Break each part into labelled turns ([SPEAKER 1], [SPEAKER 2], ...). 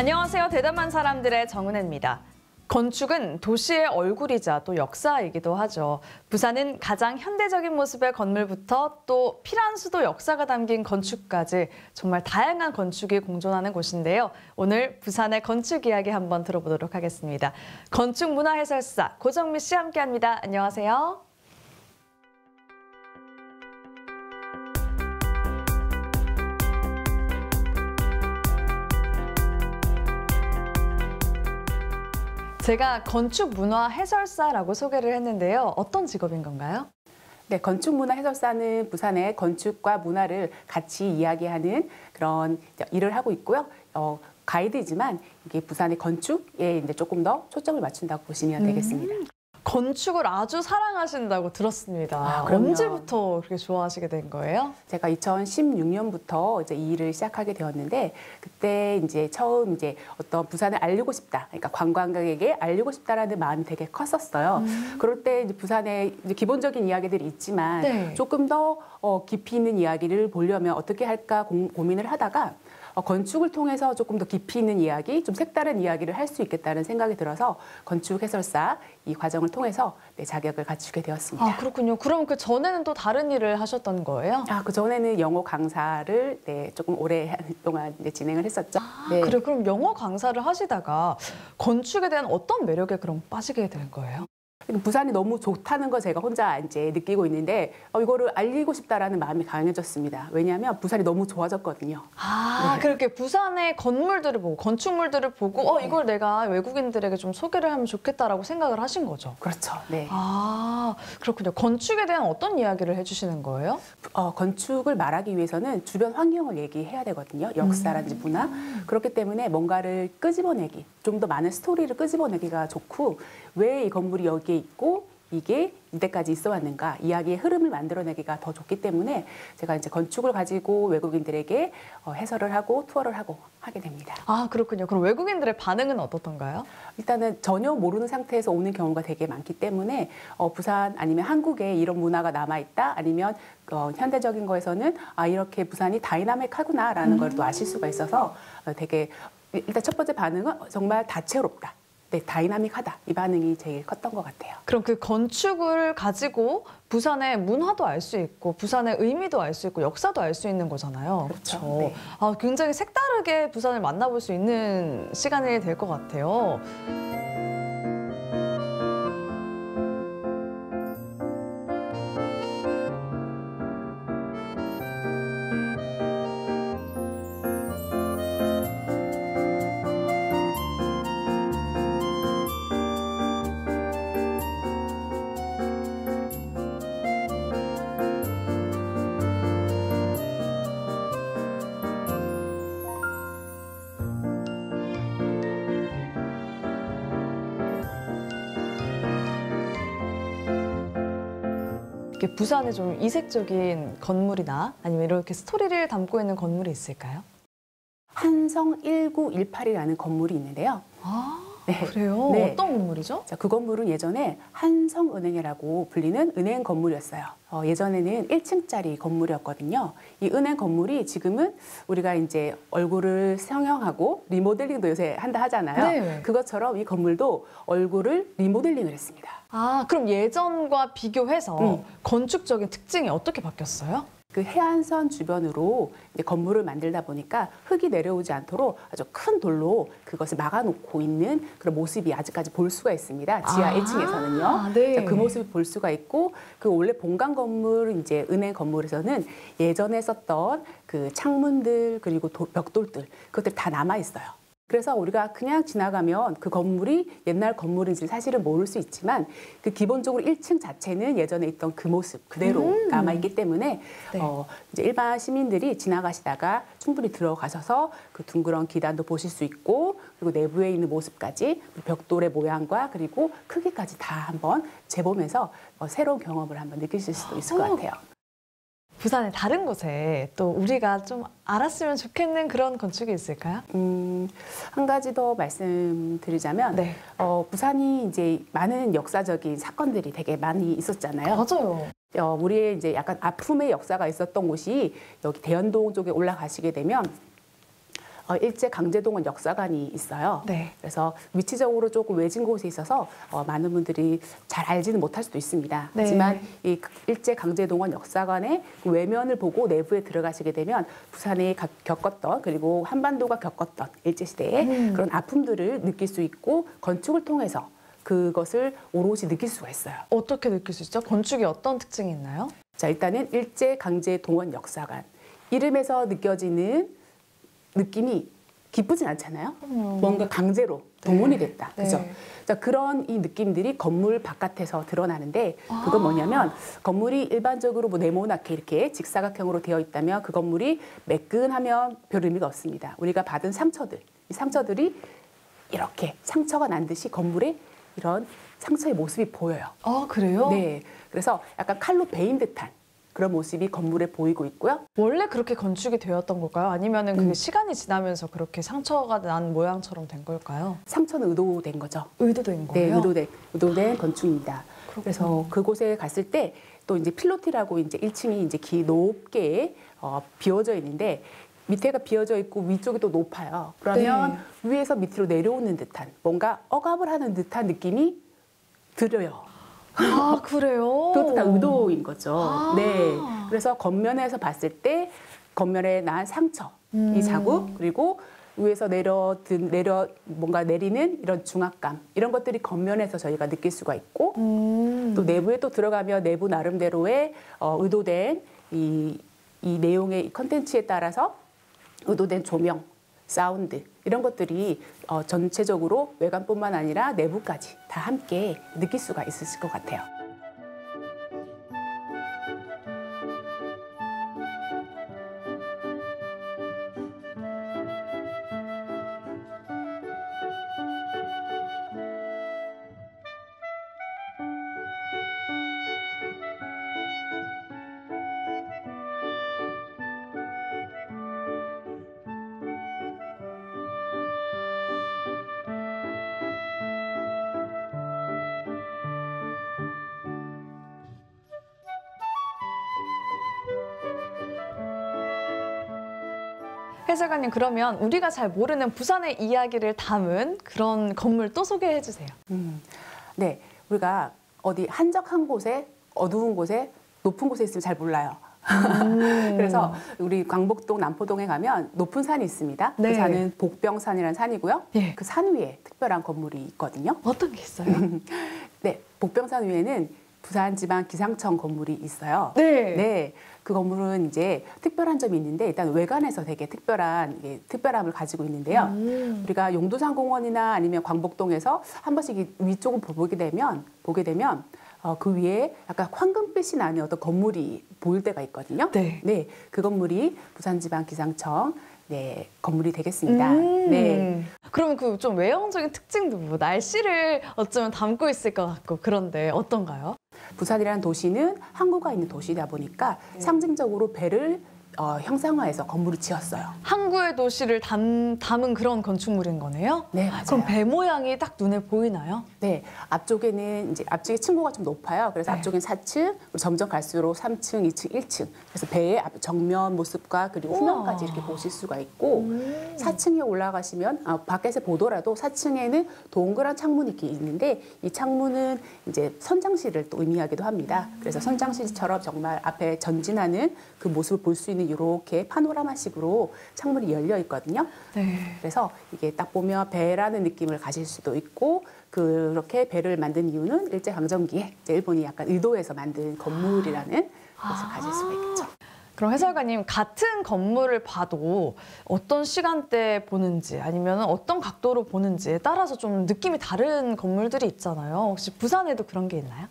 [SPEAKER 1] 안녕하세요. 대담한 사람들의 정은혜입니다. 건축은 도시의 얼굴이자 또 역사이기도 하죠. 부산은 가장 현대적인 모습의 건물부터 또 피란수도 역사가 담긴 건축까지 정말 다양한 건축이 공존하는 곳인데요. 오늘 부산의 건축 이야기 한번 들어보도록 하겠습니다. 건축 문화 해설사 고정미 씨 함께합니다. 안녕하세요. 제가 건축 문화 해설사라고 소개를 했는데요. 어떤 직업인 건가요?
[SPEAKER 2] 네, 건축 문화 해설사는 부산의 건축과 문화를 같이 이야기하는 그런 일을 하고 있고요. 어, 가이드이지만 이게 부산의 건축에 이제 조금 더 초점을 맞춘다고 보시면 되겠습니다. 음.
[SPEAKER 1] 건축을 아주 사랑하신다고 들었습니다. 아, 언제부터 그렇게 좋아하시게 된 거예요?
[SPEAKER 2] 제가 2016년부터 이제 이 일을 시작하게 되었는데 그때 이제 처음 이제 어떤 부산을 알리고 싶다. 그러니까 관광객에게 알리고 싶다라는 마음이 되게 컸었어요. 음. 그럴 때 이제 부산에 이제 기본적인 이야기들이 있지만 네. 조금 더 어, 깊이 있는 이야기를 보려면 어떻게 할까 고, 고민을 하다가 어, 건축을 통해서 조금 더 깊이 있는 이야기, 좀 색다른 이야기를 할 수 있겠다는 생각이 들어서 건축 해설사 이 과정을 통해서 네, 자격을 갖추게 되었습니다.
[SPEAKER 1] 아 그렇군요. 그럼 그 전에는 또 다른 일을 하셨던 거예요?
[SPEAKER 2] 아 그 전에는 영어 강사를 네, 조금 오랫동안 이제 진행을 했었죠.
[SPEAKER 1] 아, 네. 그래 그럼 영어 강사를 하시다가 건축에 대한 어떤 매력에 그럼 빠지게 된 거예요?
[SPEAKER 2] 부산이 너무 좋다는 거 제가 혼자 이제 느끼고 있는데 어, 이거를 알리고 싶다라는 마음이 강해졌습니다. 왜냐하면 부산이 너무 좋아졌거든요.
[SPEAKER 1] 아 네. 그렇게 부산의 건물들을 보고 건축물들을 보고 어 이걸 내가 외국인들에게 좀 소개를 하면 좋겠다라고 생각을 하신 거죠.
[SPEAKER 2] 그렇죠. 네.
[SPEAKER 1] 아 그렇군요. 건축에 대한 어떤 이야기를 해주시는 거예요?
[SPEAKER 2] 어, 건축을 말하기 위해서는 주변 환경을 얘기해야 되거든요. 역사라든지 음. 문화. 그렇기 때문에 뭔가를 끄집어내기, 좀 더 많은 스토리를 끄집어내기가 좋고 왜 이 건물이 여기에 있고 이게 이때까지 있어 왔는가 이야기의 흐름을 만들어내기가 더 좋기 때문에 제가 이제 건축을 가지고 외국인들에게 어, 해설을 하고 투어를 하고 하게 됩니다.
[SPEAKER 1] 아 그렇군요. 그럼 외국인들의 반응은 어떻던가요?
[SPEAKER 2] 일단은 전혀 모르는 상태에서 오는 경우가 되게 많기 때문에 어, 부산 아니면 한국에 이런 문화가 남아 있다 아니면 어, 현대적인 거에서는 아 이렇게 부산이 다이나믹하구나라는 음. 걸 또 아실 수가 있어서 어, 되게 일단 첫 번째 반응은 정말 다채롭다. 네, 다이나믹하다. 이 반응이 제일 컸던 것 같아요.
[SPEAKER 1] 그럼 그 건축을 가지고 부산의 문화도 알 수 있고 부산의 의미도 알 수 있고 역사도 알 수 있는 거잖아요.
[SPEAKER 2] 그렇죠. 그렇죠? 네.
[SPEAKER 1] 아, 굉장히 색다르게 부산을 만나볼 수 있는 시간이 될 것 같아요. 이렇게 부산에 좀 이색적인 건물이나 아니면 이렇게 스토리를 담고 있는 건물이 있을까요?
[SPEAKER 2] 한성 1918이라는 건물이 있는데요.
[SPEAKER 1] 아, 네. 그래요? 네. 어떤 건물이죠?
[SPEAKER 2] 자, 그 건물은 예전에 한성은행이라고 불리는 은행 건물이었어요. 어, 예전에는 1층짜리 건물이었거든요. 이 은행 건물이 지금은 우리가 이제 얼굴을 성형하고 리모델링도 요새 한다 하잖아요. 네. 그것처럼 이 건물도 얼굴을 리모델링을 했습니다.
[SPEAKER 1] 아, 그럼 예전과 비교해서 음. 건축적인 특징이 어떻게 바뀌었어요?
[SPEAKER 2] 그 해안선 주변으로 이제 건물을 만들다 보니까 흙이 내려오지 않도록 아주 큰 돌로 그것을 막아놓고 있는 그런 모습이 아직까지 볼 수가 있습니다. 지하 아 1층에서는요. 네. 그 모습을 볼 수가 있고 그 원래 본관 건물 이제 은행 건물에서는 예전에 썼던 그 창문들 그리고 도, 벽돌들 그것들 다 남아 있어요. 그래서 우리가 그냥 지나가면 그 건물이 옛날 건물인지 사실은 모를 수 있지만 그 기본적으로 1층 자체는 예전에 있던 그 모습 그대로 음. 남아 있기 때문에 네. 어, 이제 일반 시민들이 지나가시다가 충분히 들어가셔서 그 둥그런 기단도 보실 수 있고 그리고 내부에 있는 모습까지 벽돌의 모양과 그리고 크기까지 다 한번 재보면서 어, 새로운 경험을 한번 느끼실 수도 있을 것 같아요.
[SPEAKER 1] 부산의 다른 곳에 또 우리가 좀 알았으면 좋겠는 그런 건축이 있을까요? 음,
[SPEAKER 2] 한 가지 더 말씀드리자면 네. 어, 부산이 이제 많은 역사적인 사건들이 되게 많이 있었잖아요.
[SPEAKER 1] 맞아요.
[SPEAKER 2] 어, 우리의 이제 약간 아픔의 역사가 있었던 곳이 여기 대연동 쪽에 올라가시게 되면 어, 일제 강제동원 역사관이 있어요.
[SPEAKER 1] 네.
[SPEAKER 2] 그래서 위치적으로 조금 외진 곳에 있어서 어, 많은 분들이 잘 알지는 못할 수도 있습니다.
[SPEAKER 1] 네.
[SPEAKER 2] 하지만 이 일제 강제동원 역사관의 그 외면을 보고 내부에 들어가시게 되면 부산이 가- 겪었던 그리고 한반도가 겪었던 일제 시대의
[SPEAKER 1] 음.
[SPEAKER 2] 그런 아픔들을 느낄 수 있고 건축을 통해서 그것을 오롯이 느낄 수가 있어요.
[SPEAKER 1] 어떻게 느낄 수 있죠? 건축이 어떤 특징이 있나요?
[SPEAKER 2] 자, 일단은 일제 강제 동원 역사관. 이름에서 느껴지는 느낌이 기쁘진 않잖아요. 뭔가 강제로 동원이
[SPEAKER 1] 네.
[SPEAKER 2] 됐다.
[SPEAKER 1] 네.
[SPEAKER 2] 그죠? 자, 그런 이 느낌들이 건물 바깥에서 드러나는데 그건 뭐냐면 건물이 일반적으로 뭐 네모나게 이렇게 직사각형으로 되어 있다면 그 건물이 매끈하면 별 의미가 없습니다. 우리가 받은 상처들, 이 상처들이 이렇게 상처가 난 듯이 건물에 이런 상처의 모습이 보여요.
[SPEAKER 1] 아 그래요?
[SPEAKER 2] 네. 그래서 약간 칼로 베인 듯한 그런 모습이 건물에 보이고 있고요.
[SPEAKER 1] 원래 그렇게 건축이 되었던 걸까요? 아니면은 그게
[SPEAKER 2] 음.
[SPEAKER 1] 시간이 지나면서 그렇게 상처가 난 모양처럼 된 걸까요?
[SPEAKER 2] 상처는 의도된 거죠.
[SPEAKER 1] 의도된
[SPEAKER 2] 네,
[SPEAKER 1] 거예요?
[SPEAKER 2] 의도된, 의도된 건축입니다.
[SPEAKER 1] 그렇군요.
[SPEAKER 2] 그래서 그곳에 갔을 때 또 이제 필로티라고 이제 1층이 이제 기 높게 어, 비워져 있는데 밑에가 비어져 있고 위쪽이 또 높아요. 그러면 위에서 밑으로 내려오는 듯한 뭔가 억압을 하는 듯한 느낌이 들어요.
[SPEAKER 1] 아 그래요?
[SPEAKER 2] 그것도 다 의도인 거죠.
[SPEAKER 1] 아.
[SPEAKER 2] 네. 그래서 겉면에서 봤을 때 겉면에 난 상처,
[SPEAKER 1] 음.
[SPEAKER 2] 이 자국 그리고 위에서 내려 든 내려 뭔가 내리는 이런 중압감 이런 것들이 겉면에서 저희가 느낄 수가 있고
[SPEAKER 1] 음.
[SPEAKER 2] 또 내부에 또 들어가면 내부 나름대로의 어, 의도된 이, 이 내용의 이 컨텐츠에 따라서 의도된 조명, 사운드 이런 것들이 어, 전체적으로 외관뿐만 아니라 내부까지 다 함께 느낄 수가 있으실 것 같아요.
[SPEAKER 1] 해설가님 그러면 우리가 잘 모르는 부산의 이야기를 담은 그런 건물 또 소개해 주세요.
[SPEAKER 2] 음, 네, 우리가 어디 한적한 곳에 어두운 곳에 높은 곳에 있으면 잘 몰라요.
[SPEAKER 1] 음.
[SPEAKER 2] 그래서 우리 광복동 남포동에 가면 높은 산이 있습니다.
[SPEAKER 1] 네.
[SPEAKER 2] 그 산은 복병산이라는 산이고요.
[SPEAKER 1] 예.
[SPEAKER 2] 그산 위에 특별한 건물이 있거든요.
[SPEAKER 1] 어떤 게 있어요?
[SPEAKER 2] 네, 복병산 위에는 부산지방 기상청 건물이 있어요.
[SPEAKER 1] 네.
[SPEAKER 2] 네, 그 건물은 이제 특별한 점이 있는데 일단 외관에서 되게 특별한 이게 특별함을 가지고 있는데요.
[SPEAKER 1] 음.
[SPEAKER 2] 우리가 용두산 공원이나 아니면 광복동에서 한 번씩 이 위쪽을 보게 되면 보게 되면 어, 그 위에 약간 황금빛이 나는 어떤 건물이 보일 때가 있거든요.
[SPEAKER 1] 네.
[SPEAKER 2] 그 건물이 부산지방 기상청 네 건물이 되겠습니다.
[SPEAKER 1] 음.
[SPEAKER 2] 네.
[SPEAKER 1] 그러면 그 좀 외형적인 특징도 뭐 날씨를 어쩌면 담고 있을 것 같고 그런데 어떤가요?
[SPEAKER 2] 부산이라는 도시는 항구가 있는 도시다 보니까
[SPEAKER 1] 네.
[SPEAKER 2] 상징적으로 배를 어, 형상화해서 건물을 지었어요.
[SPEAKER 1] 항구의 도시를 담, 담은 그런 건축물인 거네요?
[SPEAKER 2] 네, 맞아요.
[SPEAKER 1] 그럼 배 모양이 딱 눈에 보이나요?
[SPEAKER 2] 네, 앞쪽에는 이제 앞쪽에 층고가 좀 높아요. 그래서
[SPEAKER 1] 네.
[SPEAKER 2] 앞쪽엔 4층, 그리고 점점 갈수록 3층, 2층, 1층. 그래서 배의 앞- 정면 모습과 그리고 후면까지. 이렇게 보실 수가 있고
[SPEAKER 1] 음.
[SPEAKER 2] 4층에 올라가시면 아, 밖에서 보더라도 4층에는 동그란 창문이 이렇게 있는데 이 창문은 이제 선장실을 또 의미하기도 합니다. 그래서 선장실처럼 정말 앞에 전진하는 그 모습을 볼 수 있는 이렇게 파노라마식으로 창문이 열려 있거든요.
[SPEAKER 1] 네.
[SPEAKER 2] 그래서 이게 딱 보면 배라는 느낌을 가질 수도 있고 그렇게 배를 만든 이유는 일제 강점기에 일본이 약간 의도해서 만든 건물이라는 것을 가질 수가 있겠죠.
[SPEAKER 1] 그럼 해설가님 같은 건물을 봐도 어떤 시간대에 보는지 아니면 어떤 각도로 보는지에 따라서 좀 느낌이 다른 건물들이 있잖아요. 혹시 부산에도 그런 게 있나요?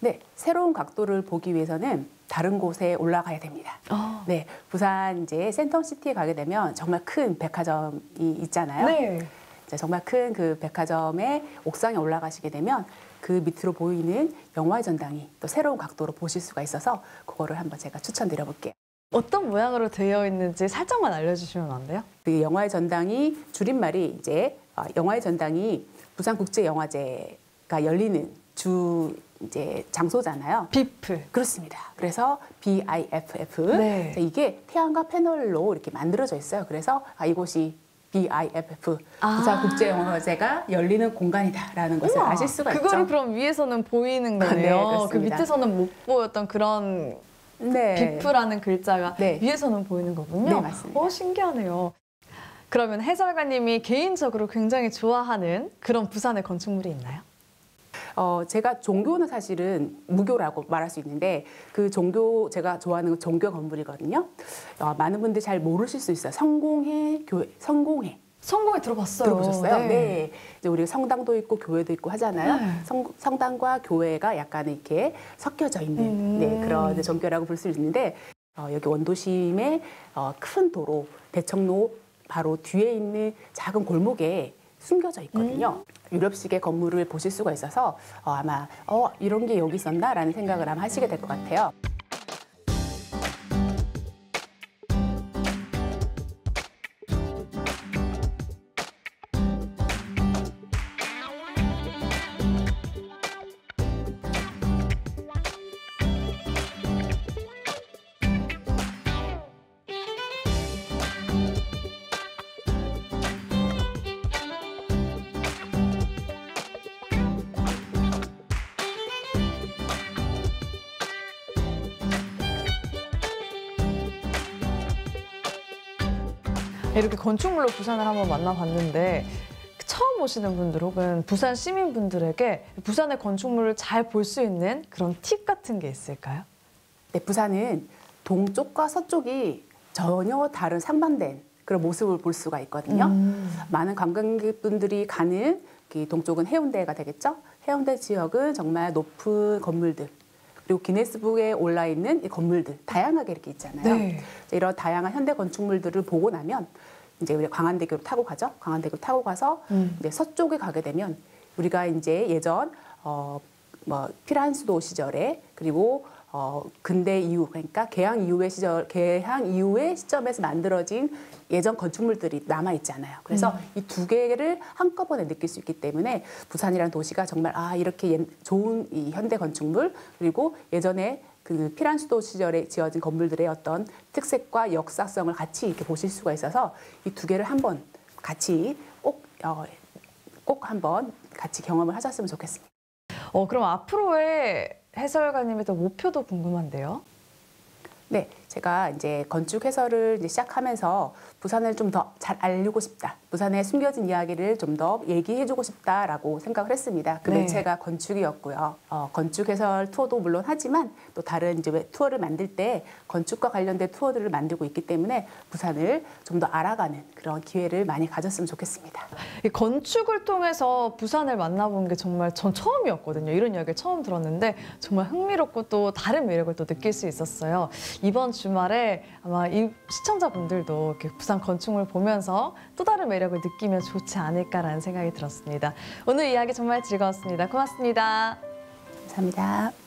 [SPEAKER 2] 네, 새로운 각도를 보기 위해서는 다른 곳에 올라가야 됩니다.
[SPEAKER 1] 아,
[SPEAKER 2] 네, 부산 이제 센텀시티에 가게 되면 정말 큰 백화점이 있잖아요.
[SPEAKER 1] 네.
[SPEAKER 2] 이제 정말 큰 그 백화점의 옥상에 올라가시게 되면 그 밑으로 보이는 영화의 전당이 또 새로운 각도로 보실 수가 있어서 그거를 한번 제가 추천드려 볼게요.
[SPEAKER 1] 어떤 모양으로 되어 있는지 살짝만 알려주시면 안 돼요?
[SPEAKER 2] 그 영화의 전당이 줄임말이 이제 어, 영화의 전당이 부산국제영화제가 열리는 주 이제 장소잖아요.
[SPEAKER 1] 비프.
[SPEAKER 2] 그렇습니다. 그래서 BIFF
[SPEAKER 1] 네.
[SPEAKER 2] 이게 태양과 패널로 이렇게 만들어져 있어요. 그래서 아, 이곳이 BIFF
[SPEAKER 1] 아.
[SPEAKER 2] 부산 국제영어제가 열리는 공간이다라는 것을
[SPEAKER 1] 우와,
[SPEAKER 2] 아실 수가
[SPEAKER 1] 그거를
[SPEAKER 2] 있죠.
[SPEAKER 1] 그럼 위에서는 보이는
[SPEAKER 2] 네,
[SPEAKER 1] 거네요. 그
[SPEAKER 2] 그렇습니다.
[SPEAKER 1] 밑에서는 못 보였던 그런
[SPEAKER 2] 네.
[SPEAKER 1] 비프라는 글자가
[SPEAKER 2] 네.
[SPEAKER 1] 위에서는 보이는 거군요.
[SPEAKER 2] 네, 맞습니다.
[SPEAKER 1] 어, 신기하네요. 그러면 해설가님이 개인적으로 굉장히 좋아하는 그런 부산의 건축물이 있나요?
[SPEAKER 2] 어, 제가 종교는 사실은 무교라고 말할 수 있는데 그 종교 제가 좋아하는 건 종교 건물이거든요. 어, 많은 분들이 잘 모르실 수 있어요. 성공회 교회, 성공회
[SPEAKER 1] 성공에 들어봤어요.
[SPEAKER 2] 들어보셨어요? 네. 이제 우리 성당도 있고 교회도 있고 하잖아요.
[SPEAKER 1] 네.
[SPEAKER 2] 성, 성당과 교회가 약간 이렇게 섞여져 있는
[SPEAKER 1] 음.
[SPEAKER 2] 네, 그런 종교라고 볼 수 있는데 어, 여기 원도심의 어, 큰 도로 대청로 바로 뒤에 있는 작은 골목에 숨겨져 있거든요. 유럽식의 건물을 보실 수가 있어서 어, 아마 어, 이런 게 여기 있었나라는 생각을 아마 하시게 될 것 같아요.
[SPEAKER 1] 이렇게 건축물로 부산을 한번 만나봤는데 처음 오시는 분들 혹은 부산 시민분들에게 부산의 건축물을 잘 볼 수 있는 그런 팁 같은 게 있을까요?
[SPEAKER 2] 네, 부산은 동쪽과 서쪽이 전혀 다른 상반된 그런 모습을 볼 수가 있거든요.
[SPEAKER 1] 음.
[SPEAKER 2] 많은 관광객분들이 가는 그 동쪽은 해운대가 되겠죠. 해운대 지역은 정말 높은 건물들 그리고 기네스북에 올라 있는 이 건물들 다양하게 이렇게 있잖아요.
[SPEAKER 1] 네.
[SPEAKER 2] 이런 다양한 현대 건축물들을 보고 나면 이제 우리 광안대교를 타고 가죠. 광안대교 타고 가서
[SPEAKER 1] 음.
[SPEAKER 2] 이제 서쪽에 가게 되면 우리가 이제 예전 어 뭐 피란수도 시절에 그리고 어 근대 이후 그러니까 개항 이후의 시절 개항 이후의 시점에서 만들어진 예전 건축물들이 남아 있잖아요. 그래서 이두 개를 한꺼번에 느낄 수 있기 때문에 부산이라는 도시가 정말 아 이렇게 옛- 좋은 이 현대 건축물 그리고 예전에 그 피란 수도 시절에 지어진 건물들의 어떤 특색과 역사성을 같이 이렇게 보실 수가 있어서 이 두 개를 한번 같이 꼭, 어, 꼭 한번 같이 경험을 하셨으면 좋겠습니다.
[SPEAKER 1] 어, 그럼 앞으로의 해설가님의 또 목표도 궁금한데요.
[SPEAKER 2] 네, 제가 이제 건축 해설을 이제 시작하면서 부산을 좀 더 잘 알리고 싶다. 부산의 숨겨진 이야기를 좀 더 얘기해주고 싶다라고 생각을 했습니다. 그
[SPEAKER 1] 네.
[SPEAKER 2] 매체가 건축이었고요. 어, 건축 해설 투어도 물론 하지만 또 다른 이제 왜 투어를 만들 때 건축과 관련된 투어들을 만들고 있기 때문에 부산을 좀 더 알아가는 그런 기회를 많이 가졌으면 좋겠습니다.
[SPEAKER 1] 이 건축을 통해서 부산을 만나본 게 정말 전 처음이었거든요. 이런 이야기를 처음 들었는데 정말 흥미롭고 또 다른 매력을 또 느낄 수 있었어요. 이번 주말에 아마 이 시청자분들도 이렇게 부산 건축물 보면서 또 다른 매력을 느끼면 좋지 않을까라는 생각이 들었습니다. 오늘 이야기 정말 즐거웠습니다. 고맙습니다.
[SPEAKER 2] 감사합니다.